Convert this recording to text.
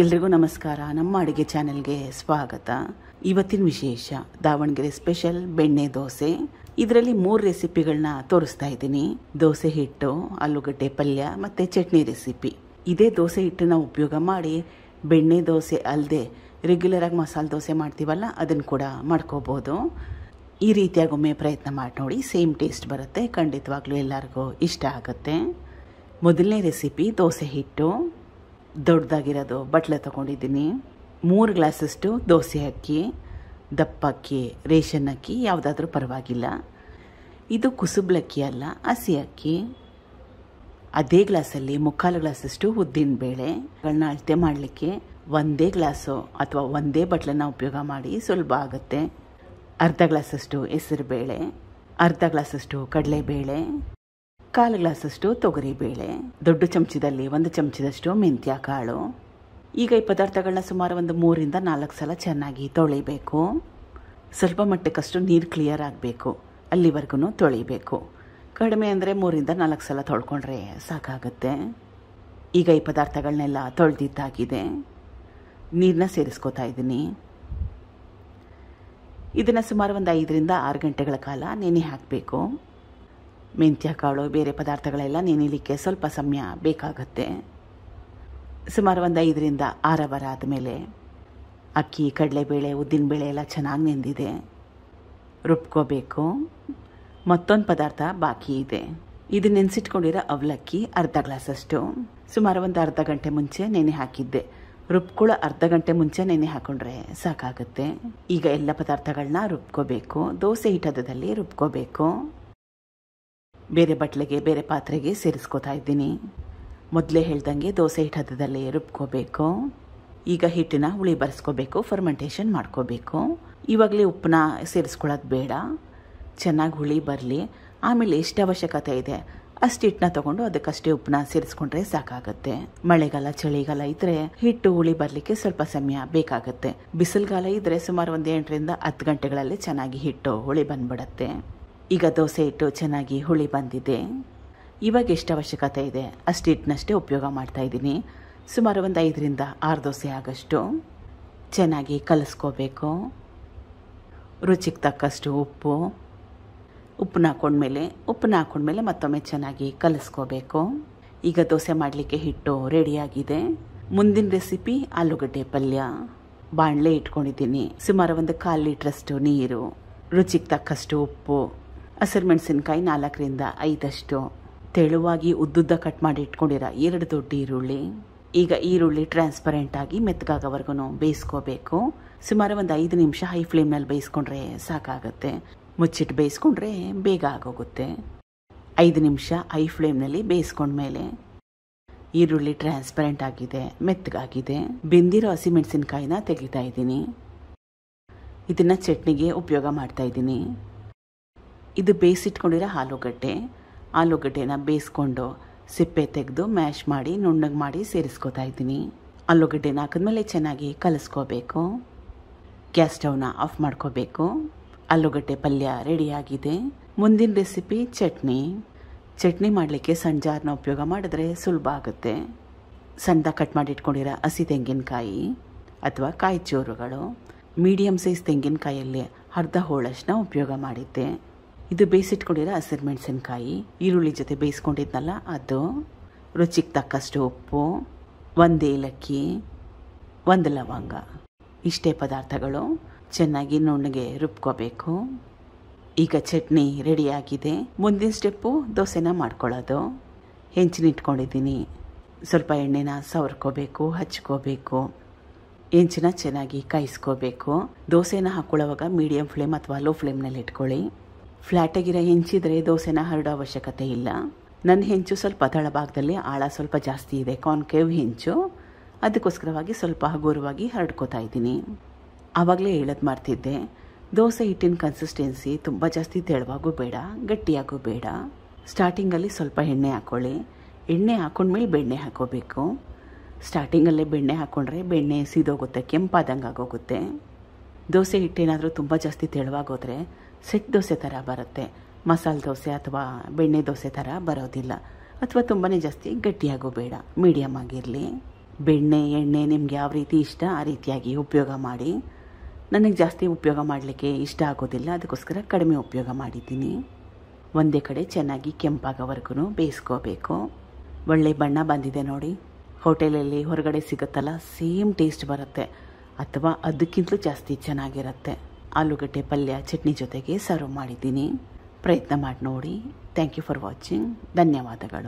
ಎಲ್ರಿಗೂ ನಮಸ್ಕಾರ. ನಮ್ಮ ಅಡುಗೆ ಚಾನೆಲ್ಗೆ ಸ್ವಾಗತ. ಇವತ್ತಿನ ವಿಶೇಷ, ದಾವಣಗೆರೆ ಸ್ಪೆಷಲ್ ಬೆಣ್ಣೆ ದೋಸೆ. ಇದರಲ್ಲಿ ಮೂರು ರೆಸಿಪಿಗಳನ್ನ ತೋರಿಸ್ತಾ ಇದ್ದೀನಿ. ದೋಸೆ ಹಿಟ್ಟು, ಆಲೂಗಡ್ಡೆ ಪಲ್ಯ ಮತ್ತು ಚಟ್ನಿ ರೆಸಿಪಿ. ಇದೇ ದೋಸೆ ಹಿಟ್ಟನ್ನ ಉಪಯೋಗ ಮಾಡಿ ಬೆಣ್ಣೆ ದೋಸೆ ಅಲ್ಲದೆ ರೆಗ್ಯುಲರ್ ಆಗಿ ಮಸಾಲೆ ದೋಸೆ ಮಾಡ್ತೀವಲ್ಲ, ಅದನ್ನು ಕೂಡ ಮಾಡ್ಕೋಬೋದು. ಈ ರೀತಿಯಾಗಿ ಒಮ್ಮೆ ಪ್ರಯತ್ನ ಮಾಡಿ ನೋಡಿ, ಸೇಮ್ ಟೇಸ್ಟ್ ಬರುತ್ತೆ. ಖಂಡಿತವಾಗ್ಲೂ ಎಲ್ಲರಿಗೂ ಇಷ್ಟ ಆಗುತ್ತೆ. ಮೊದಲನೇ ರೆಸಿಪಿ ದೋಸೆ ಹಿಟ್ಟು. ದೊಡ್ಡದಾಗಿರೋದು. ಬಟ್ಲೆ ತೊಗೊಂಡಿದ್ದೀನಿ. ಮೂರು ಗ್ಲಾಸಷ್ಟು ದೋಸೆ ಅಕ್ಕಿ, ದಪ್ಪ ಅಕ್ಕಿ, ರೇಷನ್ ಅಕ್ಕಿ, ಯಾವುದಾದ್ರೂ ಪರವಾಗಿಲ್ಲ. ಇದು ಕುಸುಬ್ಲಕ್ಕಿ ಅಲ್ಲ, ಹಸಿ ಅಕ್ಕಿ. ಅದೇ ಗ್ಲಾಸಲ್ಲಿ ಮುಕ್ಕಾಲು ಗ್ಲಾಸಷ್ಟು ಉದ್ದಿನ ಬೇಳೆಗಳನ್ನ ಅಳತೆ ಮಾಡಲಿಕ್ಕೆ ಒಂದೇ ಗ್ಲಾಸು ಅಥವಾ ಒಂದೇ ಬಟ್ಲನ್ನ ಉಪಯೋಗ ಮಾಡಿ ಸುಲಭ ಆಗುತ್ತೆ. ಅರ್ಧ ಗ್ಲಾಸಷ್ಟು ಹೆಸರು ಬೇಳೆ, ಅರ್ಧ ಗ್ಲಾಸಷ್ಟು ಕಡಲೆಬೇಳೆ. ಕಾಲು ಗ್ಲಾಸಷ್ಟು ತೊಗರಿಬೇಳೆ ದೊಡ್ಡ ಚಮಚದಲ್ಲಿ ಒಂದು ಚಮಚದಷ್ಟು ಮೆಂತ್ಯ ಕಾಳು. ಈಗ ಈ ಪದಾರ್ಥಗಳನ್ನ ಸುಮಾರು ಒಂದು ಮೂರಿಂದ ನಾಲ್ಕು ಸಲ ಚೆನ್ನಾಗಿ ತೊಳಿಬೇಕು. ಸ್ವಲ್ಪ ಮಟ್ಟಕ್ಕಷ್ಟು ನೀರು ಕ್ಲಿಯರ್ ಆಗಬೇಕು. ಅಲ್ಲಿವರೆಗೂ ತೊಳಿಬೇಕು. ಕಡಿಮೆ ಅಂದರೆ ಮೂರಿಂದ ನಾಲ್ಕು ಸಲ ತೊಳ್ಕೊಂಡ್ರೆ ಸಾಕಾಗುತ್ತೆ. ಈಗ ಈ ಪದಾರ್ಥಗಳನ್ನೆಲ್ಲ ತೊಳೆದಿದ್ದಾಗಿದೆ. ನೀರನ್ನ ಸೇರಿಸ್ಕೋತಾ ಇದ್ದೀನಿ. ಇದನ್ನು ಸುಮಾರು ಒಂದು ಐದರಿಂದ ಆರು ಗಂಟೆಗಳ ಕಾಲ ನೆನೆ ಹಾಕಬೇಕು. ಮೆಂತ್ಯ, ಕಾಳು, ಬೇರೆ ಪದಾರ್ಥಗಳೆಲ್ಲ ನೆನೆಯಲಿಕ್ಕೆ ಸ್ವಲ್ಪ ಸಮಯ ಬೇಕಾಗತ್ತೆ. ಸುಮಾರು ಒಂದು ಐದರಿಂದ ಆರು ಅವರ್ ಆದಮೇಲೆ ಅಕ್ಕಿ, ಕಡಲೆಬೇಳೆ ಉದ್ದಿನಬೇಳೆ ಎಲ್ಲ ಚೆನ್ನಾಗಿ ನೆಂದಿದೆ. ರುಬ್ಕೋಬೇಕು. ಮತ್ತೊಂದು ಪದಾರ್ಥ ಬಾಕಿ ಇದೆ. ಇದು ನೆನೆಸಿಟ್ಕೊಂಡಿರೋ ಅವಲಕ್ಕಿ ಅರ್ಧ ಗ್ಲಾಸಷ್ಟು. ಸುಮಾರು ಒಂದು ಅರ್ಧ ಗಂಟೆ ಮುಂಚೆ ನೆನೆ ಹಾಕಿದ್ದೆ. ರುಬ್ಕೊಳ್ಳೋ ಅರ್ಧ ಗಂಟೆ ಮುಂಚೆ ನೆನೆ ಹಾಕೊಂಡ್ರೆ ಸಾಕಾಗುತ್ತೆ. ಈಗ ಎಲ್ಲ ಪದಾರ್ಥಗಳನ್ನ ರುಬ್ಕೋಬೇಕು. ದೋಸೆ ಹಿಟ್ಟದಲ್ಲಿ ರುಬ್ಕೋಬೇಕು. ಬೇರೆ ಬಟ್ಲಿಗೆ, ಬೇರೆ ಪಾತ್ರೆಗೆ ಸೇರಿಸ್ಕೋತಾ ಇದ್ದೀನಿ. ಮೊದಲೇ ಹೇಳ್ದಂಗೆ ದೋಸೆ ಹಿಟ್ಟು ಹದದಲ್ಲೇ ರುಬ್ಕೋಬೇಕು. ಈಗ ಹಿಟ್ಟನ್ನ ಹುಳಿ ಬರೆಸ್ಕೋಬೇಕು ಫರ್ಮೆಂಟೇಷನ್ ಮಾಡ್ಕೋಬೇಕು. ಇವಾಗಲೇ ಉಪ್ಪನ್ನ ಸೇರಿಸ್ಕೊಳ್ಳೋದು ಬೇಡ. ಚೆನ್ನಾಗಿ ಹುಳಿ ಬರಲಿ. ಆಮೇಲೆ ಎಷ್ಟು ಅವಶ್ಯಕತೆ ಇದೆ, ಅಷ್ಟು ಹಿಟ್ಟನ್ನ ತೊಗೊಂಡು ಅದಕ್ಕಷ್ಟೇ ಉಪ್ಪನ್ನ ಸೇರಿಸ್ಕೊಂಡ್ರೆ ಸಾಕಾಗುತ್ತೆ. ಮಳೆಗಾಲ, ಚಳಿಗಾಲ ಇದ್ರೆ ಹಿಟ್ಟು, ಹುಳಿ ಬರಲಿಕ್ಕೆ ಸ್ವಲ್ಪ ಸಮಯ ಬೇಕಾಗುತ್ತೆ. ಬಿಸಿಲುಗಾಲ ಇದ್ರೆ ಸುಮಾರು ಒಂದು ಎಂಟರಿಂದ ಹತ್ತು ಗಂಟೆಗಳಲ್ಲಿ ಚೆನ್ನಾಗಿ ಹಿಟ್ಟು, ಹುಳಿ ಬಂದ್ಬಿಡತ್ತೆ. ಈಗ ದೋಸೆ ಹಿಟ್ಟು ಚೆನ್ನಾಗಿ ಹುಳಿ ಬಂದಿದೆ. ಇವಾಗ ಎಷ್ಟು ಅವಶ್ಯಕತೆ ಇದೆ? ಅಷ್ಟು ಹಿಟ್ಟಿನಷ್ಟೇ ಉಪಯೋಗ ಮಾಡ್ತಾ ಇದ್ದೀನಿ. ಸುಮಾರು ಒಂದು ಐದರಿಂದ ಆರು ದೋಸೆ ಆಗಷ್ಟು. ಚೆನ್ನಾಗಿ ಕಲಸ್ಕೋಬೇಕು. ರುಚಿಗೆ ತಕ್ಕಷ್ಟು ಉಪ್ಪು. ಉಪ್ಪನ್ನ ಹಾಕೊಂಡ್ಮೇಲೆ ಉಪ್ಪನ್ನ ಹಾಕೊಂಡ್ಮೇಲೆ ಮತ್ತೊಮ್ಮೆ ಚೆನ್ನಾಗಿ ಕಲಿಸ್ಕೋಬೇಕು. ಈಗ ದೋಸೆ ಮಾಡಲಿಕ್ಕೆ ಹಿಟ್ಟು ರೆಡಿಯಾಗಿದೆ ಮುಂದಿನ ರೆಸಿಪಿ ಆಲೂಗಡ್ಡೆ ಪಲ್ಯ. ಬಾಣಲೆ ಇಟ್ಕೊಂಡಿದ್ದೀನಿ. ಸುಮಾರು ಒಂದು ಕಾಲು ಲೀಟ್ರಷ್ಟು ನೀರು. ರುಚಿಗೆ ತಕ್ಕಷ್ಟು ಉಪ್ಪು. ಹಸಿರು ಮೆಣಸಿನ್ಕಾಯಿ ನಾಲ್ಕರಿಂದ ಐದಷ್ಟು. ತೆಳುವಾಗಿ ಉದ್ದುದ್ದ ಕಟ್ ಮಾಡಿ ಇಟ್ಕೊಂಡಿರೋ ಎರಡು ದೊಡ್ಡ ಈರುಳ್ಳಿ. ಈಗ ಈರುಳ್ಳಿ ಟ್ರಾನ್ಸ್ಪರೆಂಟ್ ಆಗಿ ಮೆತ್ತಗಾಗೋವರೆಗೂ ಬೇಯಿಸ್ಕೋಬೇಕು. ಸುಮಾರು ಒಂದು ಐದು ನಿಮಿಷ ಹೈ ಫ್ಲೇಮ್ನಲ್ಲಿ ಬೇಯಿಸ್ಕೊಂಡ್ರೆ ಸಾಕಾಗುತ್ತೆ. ಮುಚ್ಚಿಟ್ಟು ಬೇಯಿಸ್ಕೊಂಡ್ರೆ ಬೇಗ ಆಗೋಗುತ್ತೆ. ಐದು ನಿಮಿಷ ಹೈ ಫ್ಲೇಮ್ನಲ್ಲಿ ಬೇಯಿಸ್ಕೊಂಡ್ಮೇಲೆ ಈರುಳ್ಳಿ ಟ್ರಾನ್ಸ್ಪರೆಂಟ್ ಆಗಿದೆ, ಮೆತ್ತಗಾಗಿದೆ. ಬೆಂದಿರೋ ಹಸಿಮೆಣಸಿನ್ಕಾಯಿನ ತೆಗಿತಾ ಇದ್ದೀನಿ. ಇದನ್ನು ಚಟ್ನಿಗೆ ಉಪಯೋಗ ಮಾಡ್ತಾ ಇದ್ದೀನಿ. ಇದು ಬೇಯಿಸಿಟ್ಕೊಂಡಿರೋ ಆಲೂಗಡ್ಡೆ. ಆಲೂಗಡ್ಡೆನ ಬೇಯಿಸ್ಕೊಂಡು ಸಿಪ್ಪೆ ತೆಗೆದು ಮ್ಯಾಶ್ ಮಾಡಿ, ನುಣ್ಣಗೆ ಮಾಡಿ ಸೇರಿಸ್ಕೋತಾ ಇದ್ದೀನಿ. ಆಲೂಗಡ್ಡೆನ ಹಾಕಿದ್ಮೇಲೆ ಚೆನ್ನಾಗಿ ಕಲಸ್ಕೋಬೇಕು. ಗ್ಯಾಸ್ ಸ್ಟವ್ನ ಆಫ್ ಮಾಡ್ಕೋಬೇಕು. ಆಲೂಗಡ್ಡೆ ಪಲ್ಯ ರೆಡಿಯಾಗಿದೆ ಮುಂದಿನ ರೆಸಿಪಿ ಚಟ್ನಿ. ಚಟ್ನಿ ಮಾಡಲಿಕ್ಕೆ ಸಣ್ಣ ಉಪಯೋಗ ಮಾಡಿದ್ರೆ ಸುಲಭ ಆಗುತ್ತೆ. ಸಣ್ಣದಾಗಿ ಕಟ್ ಮಾಡಿ ಇಟ್ಕೊಂಡಿರೋ ಹಸಿ ತೆಂಗಿನಕಾಯಿ ಅಥವಾ ಕಾಯಿ ಚೂರುಗಳು ಮೀಡಿಯಮ್ ಸೈಜ್ ತೆಂಗಿನಕಾಯಲ್ಲಿ ಅರ್ಧ ಹೋಳಷ್ಟನ್ನ ಉಪಯೋಗ ಮಾಡಿದ್ದೆ. ಇದು ಬೇಯಿಸಿಟ್ಕೊಂಡಿರೋ ಹಸಿರು ಮೆಣಸಿನ್ಕಾಯಿ, ಈರುಳ್ಳಿ ಜೊತೆ ಬೇಯಿಸ್ಕೊಂಡಿದ್ನಲ್ಲ, ಅದು. ರುಚಿಗೆ ತಕ್ಕಷ್ಟು ಉಪ್ಪು, ಒಂದು ಏಲಕ್ಕಿ, ಒಂದು ಲವಂಗ. ಇಷ್ಟೇ ಪದಾರ್ಥಗಳು. ಚೆನ್ನಾಗಿ ನುಣ್ಣಗೆ ರುಬ್ಕೋಬೇಕು. ಈಗ ಚಟ್ನಿ ರೆಡಿಯಾಗಿದೆ ಮುಂದಿನ ಸ್ಟೆಪ್ಪು ದೋಸೆನ ಮಾಡ್ಕೊಳ್ಳೋದು. ಹೆಂಚಿನ ಇಟ್ಕೊಂಡಿದ್ದೀನಿ. ಸ್ವಲ್ಪ ಎಣ್ಣೆನ ಸವರ್ಕೋಬೇಕು, ಹಚ್ಕೋಬೇಕು. ಹೆಂಚಿನ ಚೆನ್ನಾಗಿ ಕಾಯಿಸ್ಕೋಬೇಕು. ದೋಸೆನ ಹಾಕ್ಕೊಳ್ಳೋವಾಗ ಮೀಡಿಯಂ ಫ್ಲೇಮ್ ಅಥವಾ ಲೋ ಫ್ಲೇಮ್ನಲ್ಲಿ ಇಟ್ಕೊಳ್ಳಿ. ಫ್ಲ್ಯಾಟಾಗಿರೋ ಹೆಂಚಿದ್ರೆ ದೋಸೆನ ಹರಡೋ ಅವಶ್ಯಕತೆ ಇಲ್ಲ. ನನ್ನ ಹೆಂಚು ಸ್ವಲ್ಪ ತಳಭಾಗದಲ್ಲಿ ಆಳ ಸ್ವಲ್ಪ ಜಾಸ್ತಿ ಇದೆ, ಕಾನ್ಕೇವ್ ಹೆಂಚು. ಅದಕ್ಕೋಸ್ಕರವಾಗಿ ಸ್ವಲ್ಪ ಹಗುರವಾಗಿ ಹರಡ್ಕೋತಾ ಇದ್ದೀನಿ. ಆವಾಗಲೇ ಹೇಳೋದು ಮಾಡ್ತಿದ್ದೆ, ದೋಸೆ ಹಿಟ್ಟಿನ ಕನ್ಸಿಸ್ಟೆನ್ಸಿ ತುಂಬ ಜಾಸ್ತಿ ತೆಳುವಾಗೂ ಬೇಡ, ಗಟ್ಟಿಯಾಗೂ ಬೇಡ. ಸ್ಟಾರ್ಟಿಂಗಲ್ಲಿ ಸ್ವಲ್ಪ ಎಣ್ಣೆ ಹಾಕ್ಕೊಳ್ಳಿ ಎಣ್ಣೆ ಹಾಕೊಂಡ್ಮೇಲೆ ಬೆಣ್ಣೆ ಹಾಕೋಬೇಕು. ಸ್ಟಾರ್ಟಿಂಗಲ್ಲೇ ಬೆಣ್ಣೆ ಹಾಕ್ಕೊಂಡ್ರೆ ಬೆಣ್ಣೆ ಸೀದೋಗುತ್ತೆ ಕೆಂಪಾದಂಗೆ ಆಗೋಗುತ್ತೆ ದೋಸೆ ಹಿಟ್ಟೇನಾದರೂ ತುಂಬ ಜಾಸ್ತಿ ತೆಳುವಾಗೋದ್ರೆ ಸೆಟ್ ದೋಸೆ ಥರ ಬರುತ್ತೆ. ಮಸಾಲೆ ದೋಸೆ ಅಥವಾ ಬೆಣ್ಣೆ ದೋಸೆ ಥರ ಬರೋದಿಲ್ಲ. ಅಥವಾ ತುಂಬಾ ಜಾಸ್ತಿ ಗಟ್ಟಿಯಾಗೂ ಬೇಡ. ಮೀಡಿಯಮ್ ಆಗಿರಲಿ. ಬೆಣ್ಣೆ, ಎಣ್ಣೆ ನಿಮ್ಗೆ ಯಾವ ರೀತಿ ಇಷ್ಟ ಆ ರೀತಿಯಾಗಿ ಉಪಯೋಗ ಮಾಡಿ. ನನಗೆ ಜಾಸ್ತಿ ಉಪಯೋಗ ಮಾಡಲಿಕ್ಕೆ ಇಷ್ಟ ಆಗೋದಿಲ್ಲ. ಅದಕ್ಕೋಸ್ಕರ ಕಡಿಮೆ ಉಪಯೋಗ ಮಾಡಿದ್ದೀನಿ. ಒಂದೇ ಕಡೆ ಚೆನ್ನಾಗಿ ಕೆಂಪಾಗೋವರೆಗೂ ಬೇಯಿಸ್ಕೋಬೇಕು. ಒಳ್ಳೆ ಬಣ್ಣ ಬಂದಿದೆ ನೋಡಿ. ಹೋಟೆಲಲ್ಲಿ ಹೊರಗಡೆ ಸಿಗುತ್ತಲ್ಲ, ಸೇಮ್ ಟೇಸ್ಟ್ ಬರುತ್ತೆ. ಅಥವಾ ಅದಕ್ಕಿಂತಲೂ ಜಾಸ್ತಿ ಚೆನ್ನಾಗಿರುತ್ತೆ. ಆಲೂಗಡ್ಡೆ ಪಲ್ಯ ಚಟ್ನಿ ಜೊತೆಗೆ ಸರ್ವ್ ಮಾಡಿದ್ದೀನಿ. ಪ್ರಯತ್ನ ಮಾಡಿ ನೋಡಿ. ಥ್ಯಾಂಕ್ ಯು ಫಾರ್ ವಾಚಿಂಗ್ ಧನ್ಯವಾದಗಳು.